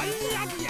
哎呀！